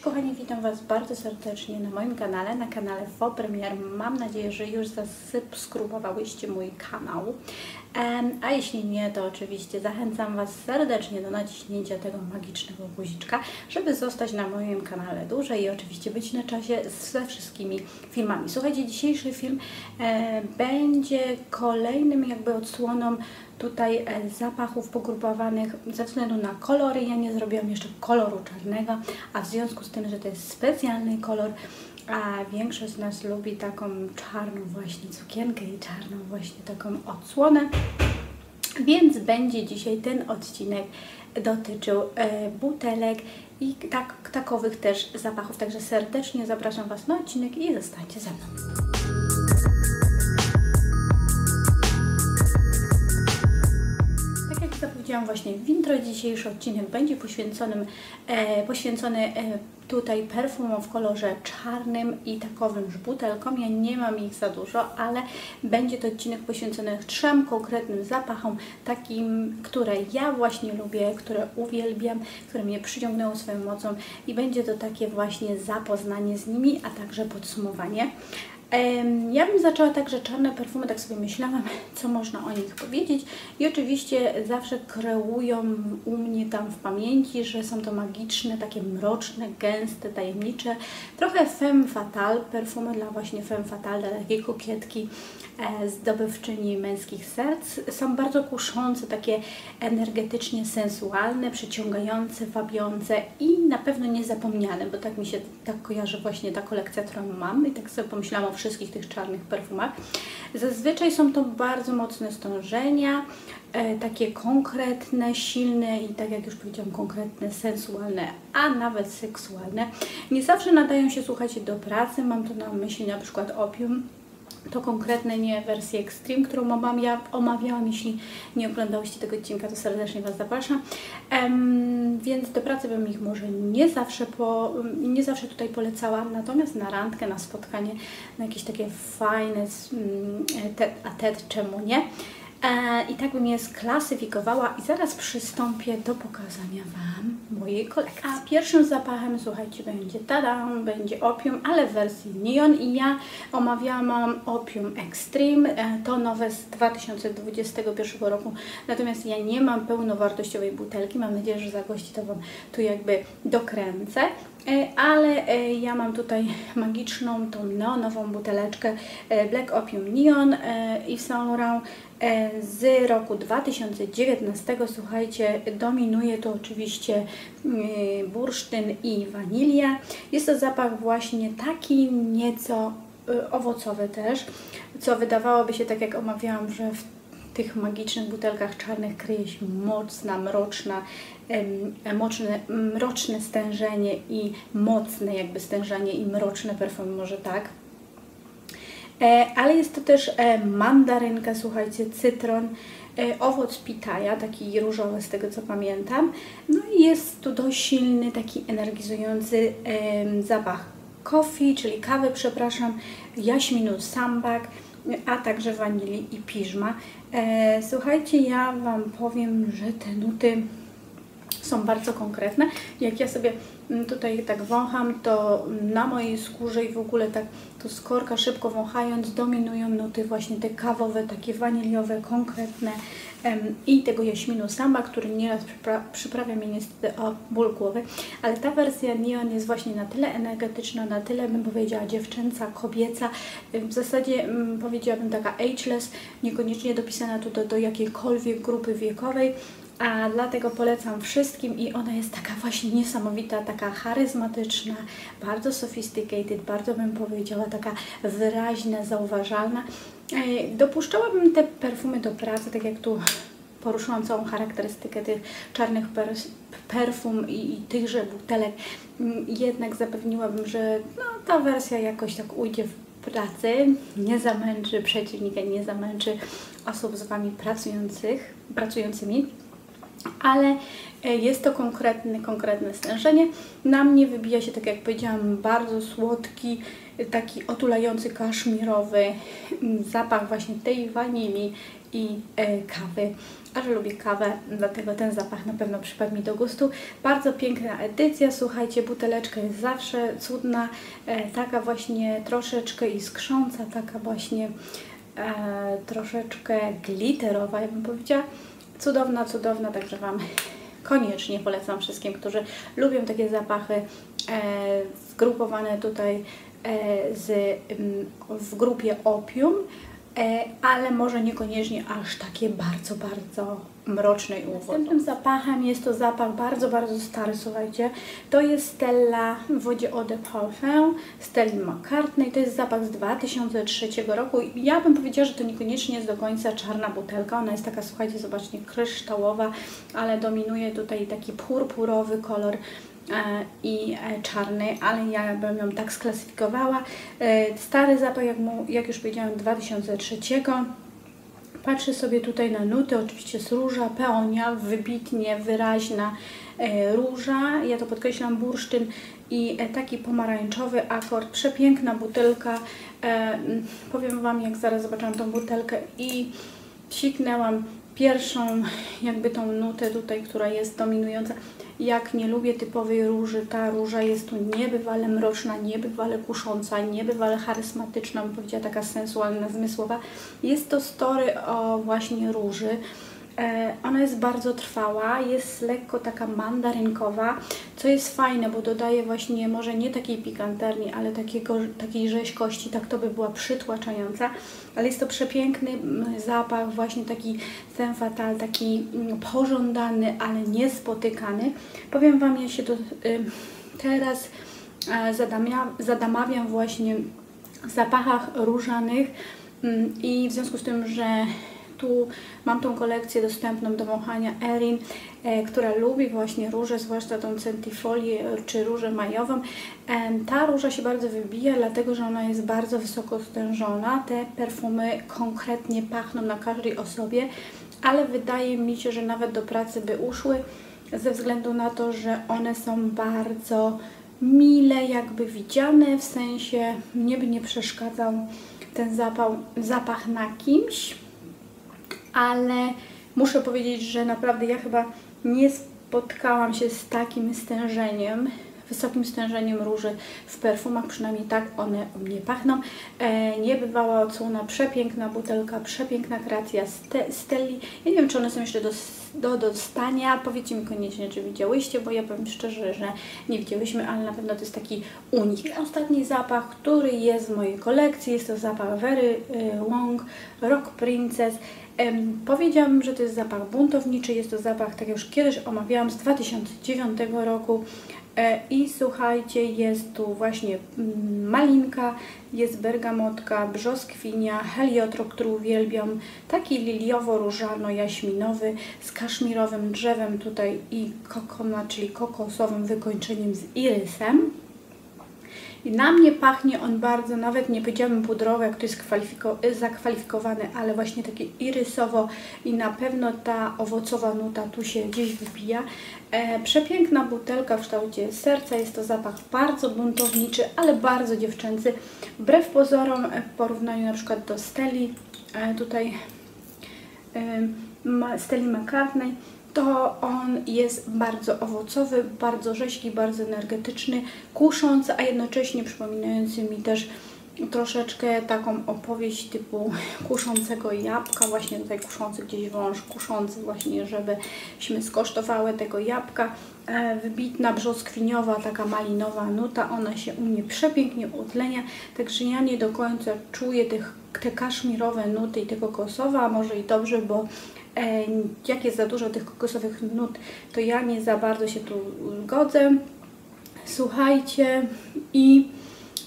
Kochani, witam Was bardzo serdecznie na moim kanale, na kanale FO Premier. Mam nadzieję, że już zasubskrybowałyście mój kanał. A jeśli nie, to oczywiście zachęcam Was serdecznie do naciśnięcia tego magicznego guziczka, żeby zostać na moim kanale dłużej i oczywiście być na czasie ze wszystkimi filmami. Słuchajcie, dzisiejszy film e, będzie kolejnym jakby odsłoną tutaj e, zapachów pogrupowanych ze względu na kolory. Ja nie zrobiłam jeszcze koloru czarnego, a w związku z tym, że to jest specjalny kolor, a większość z nas lubi taką czarną właśnie cukienkę i czarną właśnie taką odsłonę. Więc będzie dzisiaj ten odcinek dotyczył e, butelek i tak, takowych też zapachów. Także serdecznie zapraszam Was na odcinek i zostańcie ze mną. Zapowiedziałam właśnie w intro, dzisiejszy odcinek będzie poświęcony, e, poświęcony e, tutaj perfumom w kolorze czarnym i takowym już butelkom. Ja nie mam ich za dużo, ale będzie to odcinek poświęcony trzem konkretnym zapachom, takim, które ja właśnie lubię, które uwielbiam, które mnie przyciągnęło swoją mocą i będzie to takie właśnie zapoznanie z nimi, a także podsumowanie. Ja bym zaczęła także czarne perfumy, tak sobie myślałam, co można o nich powiedzieć. I oczywiście zawsze kreują u mnie tam w pamięci, że są to magiczne, takie mroczne, gęste, tajemnicze, trochę femme fatale, perfumy dla właśnie femme fatale, dla takiej kokietki, e, zdobywczyni męskich serc. Są bardzo kuszące, takie energetycznie sensualne, przyciągające, wabiące i na pewno niezapomniane, bo tak mi się tak kojarzy właśnie ta kolekcja, którą mam i tak sobie pomyślałam o wszystkich tych czarnych perfumach. Zazwyczaj są to bardzo mocne stążenia, e, takie konkretne, silne i tak jak już powiedziałam, konkretne, sensualne, a nawet seksualne. Nie zawsze nadają się, słuchajcie, do pracy. Mam tu na myśli na przykład opium. To konkretne nie wersję Extreme, którą omawia, omawiałam. Jeśli nie oglądałyście tego odcinka, to serdecznie Was zapraszam. Em, więc do pracy bym ich może nie zawsze, po, nie zawsze tutaj polecała, natomiast na randkę, na spotkanie, na jakieś takie fajne mm, te, a tet, czemu nie? E, I tak bym je sklasyfikowała i zaraz przystąpię do pokazania Wam mojej kolekcji. A pierwszym zapachem, słuchajcie, będzie tada, będzie opium, ale w wersji neon i ja omawiałam opium Extreme, e, to nowe z 2021 roku, natomiast ja nie mam pełnowartościowej butelki, mam nadzieję, że za gości to Wam tu jakby dokręcę. E, Ale e, ja mam tutaj magiczną, tą neonową buteleczkę e, Black Opium Neon Yves Saint Laurent z roku 2019. Słuchajcie, dominuje to oczywiście e, bursztyn i wanilia. Jest to zapach właśnie taki nieco owocowy też, co wydawałoby się, tak jak omawiałam, że w tych magicznych butelkach czarnych kryje się mocna, mroczna, mroczne, mroczne stężenie i mocne jakby stężenie i mroczne perfumy, może tak. E, ale jest to też e, mandarynka, słuchajcie, cytron, e, owoc pitaja, taki różowy z tego co pamiętam. No i jest tu dość silny, taki energizujący zapach coffee, czyli kawy, przepraszam, jaśminu sambak, a także wanilii i piżma. E, słuchajcie, ja Wam powiem, że te nuty są bardzo konkretne. Jak ja sobie mm, tutaj tak wącham, to na mojej skórze i w ogóle tak to skorka szybko wąchając dominują nuty właśnie te kawowe, takie waniliowe, konkretne i tego jaśminu samba, który nieraz przypra przyprawia mnie niestety o ból głowy, ale ta wersja neon jest właśnie na tyle energetyczna, na tyle bym powiedziała dziewczęca, kobieca, w zasadzie ym, powiedziałabym taka ageless, niekoniecznie dopisana tu do, do jakiejkolwiek grupy wiekowej, a dlatego polecam wszystkim i ona jest taka właśnie niesamowita, taka charyzmatyczna, bardzo sophisticated, bardzo bym powiedziała taka wyraźna, zauważalna. E, Dopuszczałabym te perfumy do pracy, tak jak tu poruszyłam całą charakterystykę tych czarnych perfum i, i tychże butelek, Mm, jednak zapewniłabym, że no, ta wersja jakoś tak ujdzie w pracy, nie zamęczy przeciwnika, nie zamęczy osób z Wami pracujących, pracującymi. Ale e, jest to konkretne, konkretne stężenie. Na mnie wybija się, tak jak powiedziałam, bardzo słodki, taki otulający kaszmirowy mm, zapach właśnie tej wanilii i e, kawy. A że lubię kawę, dlatego ten zapach na pewno przypadł mi do gustu. Bardzo piękna edycja, słuchajcie, buteleczka jest zawsze cudna, e, taka właśnie troszeczkę iskrząca, taka właśnie e, troszeczkę glitterowa, ja bym powiedziała. Cudowna, cudowna, także Wam koniecznie polecam wszystkim, którzy lubią takie zapachy e, zgrupowane tutaj e, z, m, w grupie opium, ale może niekoniecznie aż takie bardzo, bardzo mroczne i uwodne. Następnym zapachem jest to zapach bardzo, bardzo stary, słuchajcie. To jest Stella w wodzie Eau de Parfum McCartney. To jest zapach z 2003 roku. Ja bym powiedziała, że to niekoniecznie jest do końca czarna butelka. Ona jest taka, słuchajcie, zobaczcie, kryształowa, ale dominuje tutaj taki purpurowy kolor e, i e, czarny, ale ja bym ją tak sklasyfikowała. E, stary zapach, jak, mu, jak już powiedziałam, 2003. Patrzę sobie tutaj na nuty, oczywiście jest róża, peonia, wybitnie wyraźna e, róża, ja to podkreślam, bursztyn i e, taki pomarańczowy akord, przepiękna butelka, e, powiem Wam jak zaraz zobaczyłam tą butelkę i psiknęłam pierwszą jakby tą nutę tutaj, która jest dominująca. Jak nie lubię typowej róży, ta róża jest tu niebywale mroczna, niebywale kusząca, niebywale charyzmatyczna, bym powiedziała taka sensualna, zmysłowa. Jest to story o właśnie róży. E, ona jest bardzo trwała, jest lekko taka mandarynkowa, co jest fajne, bo dodaje właśnie może nie takiej pikanterni, ale takiego, takiej rzeźkości, tak to by była przytłaczająca, ale jest to przepiękny zapach, właśnie taki ten fatal, taki pożądany, ale niespotykany. Powiem Wam, ja się to teraz y, zadamia, zadamawiam właśnie w zapachach różanych y, i w związku z tym, że tu mam tą kolekcję dostępną do wąchania Erin, e, która lubi właśnie róże, zwłaszcza tą centifolię czy różę majową. E, ta róża się bardzo wybija, dlatego że ona jest bardzo wysoko stężona. Te perfumy konkretnie pachną na każdej osobie, ale wydaje mi się, że nawet do pracy by uszły, ze względu na to, że one są bardzo mile jakby widziane, w sensie mnie by nie przeszkadzał ten zapał, zapach na kimś, ale muszę powiedzieć, że naprawdę ja chyba nie spotkałam się z takim stężeniem, wysokim stężeniem róży w perfumach, przynajmniej tak one u mnie pachną. E, niebywała odsłona, przepiękna butelka, przepiękna kreacja ste, Steli. Ja nie wiem, czy one są jeszcze do, do dostania. Powiedzcie mi koniecznie, czy widziałyście, bo ja powiem szczerze, że nie widziałyśmy, ale na pewno to jest taki unik. Ostatni zapach, który jest w mojej kolekcji, jest to zapach Very y, Wong Rock Princess. Powiedziałam, że to jest zapach buntowniczy, jest to zapach, tak jak już kiedyś omawiałam, z 2009 roku e, i słuchajcie, jest tu właśnie mm, malinka, jest bergamotka, brzoskwinia, heliotrop, który uwielbiam, taki liliowo-różano-jaśminowy z kaszmirowym drzewem tutaj i kokona, czyli kokosowym wykończeniem z irysem. I na mnie pachnie on bardzo, nawet nie powiedziałabym pudrowy, jak to jest zakwalifikowany, ale właśnie takie irysowo i na pewno ta owocowa nuta tu się gdzieś wybija. E, przepiękna butelka w kształcie serca, jest to zapach bardzo buntowniczy, ale bardzo dziewczęcy. Wbrew pozorom w porównaniu na przykład do Steli, e, tutaj e, Steli McCartney, to on jest bardzo owocowy, bardzo rzeźki, bardzo energetyczny, kuszący, a jednocześnie przypominający mi też troszeczkę taką opowieść typu kuszącego jabłka, właśnie tutaj kuszący gdzieś wąż, kuszący właśnie, żebyśmy skosztowały tego jabłka. E, wybitna brzoskwiniowa, taka malinowa nuta, ona się u mnie przepięknie utlenia, także ja nie do końca czuję tych, te kaszmirowe nuty i tego kosowa, a może i dobrze, bo jak jest za dużo tych kokosowych nut, to ja nie za bardzo się tu godzę. Słuchajcie i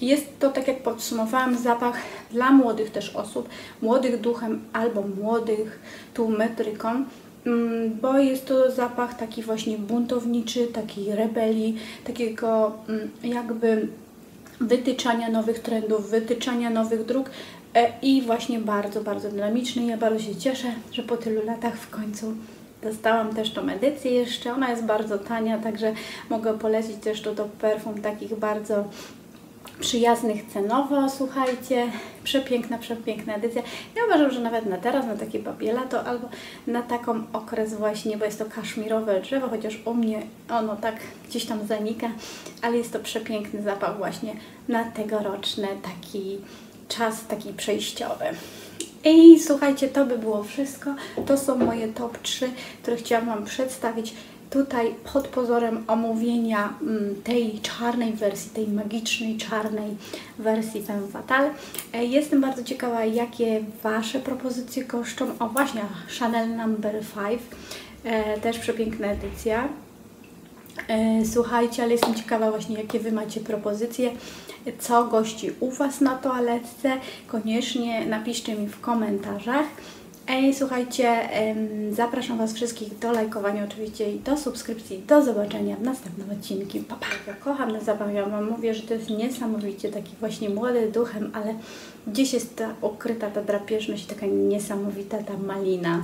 jest to, tak jak podsumowałam, zapach dla młodych też osób, młodych duchem albo młodych tu metryką, mm, bo jest to zapach taki właśnie buntowniczy, takiej rebelii, takiego mm, jakby wytyczania nowych trendów, wytyczania nowych dróg, E, i właśnie bardzo, bardzo dynamiczny. Ja bardzo się cieszę, że po tylu latach w końcu Dostałam też tą edycję jeszcze, ona jest bardzo tania, także mogę polecić też to do perfum takich bardzo przyjaznych cenowo, słuchajcie, przepiękna, przepiękna edycja. Ja uważam, że nawet na teraz, na takie babie lato albo na taką okres właśnie, bo jest to kaszmirowe drzewo, chociaż u mnie ono tak gdzieś tam zanika, ale jest to przepiękny zapach właśnie na tegoroczny taki czas taki przejściowy. I słuchajcie, to by było wszystko. To są moje top 3, które chciałam Wam przedstawić tutaj pod pozorem omówienia mm, tej czarnej wersji, tej magicznej czarnej wersji Femme Fatale. E, jestem bardzo ciekawa, jakie Wasze propozycje koszczą. O właśnie, Chanel Number no. 5, e, też przepiękna edycja. E, słuchajcie, ale jestem ciekawa właśnie, jakie Wy macie propozycje, co gości u Was na toaletce. Koniecznie napiszcie mi w komentarzach. Ej, słuchajcie, zapraszam Was wszystkich do lajkowania oczywiście i do subskrypcji. Do zobaczenia w następnym odcinku. Pa, pa. Ja kocham na zabawę, Wam mówię, że to jest niesamowicie taki właśnie młody duchem, ale gdzieś jest ta ukryta ta drapieżność, taka niesamowita ta malina.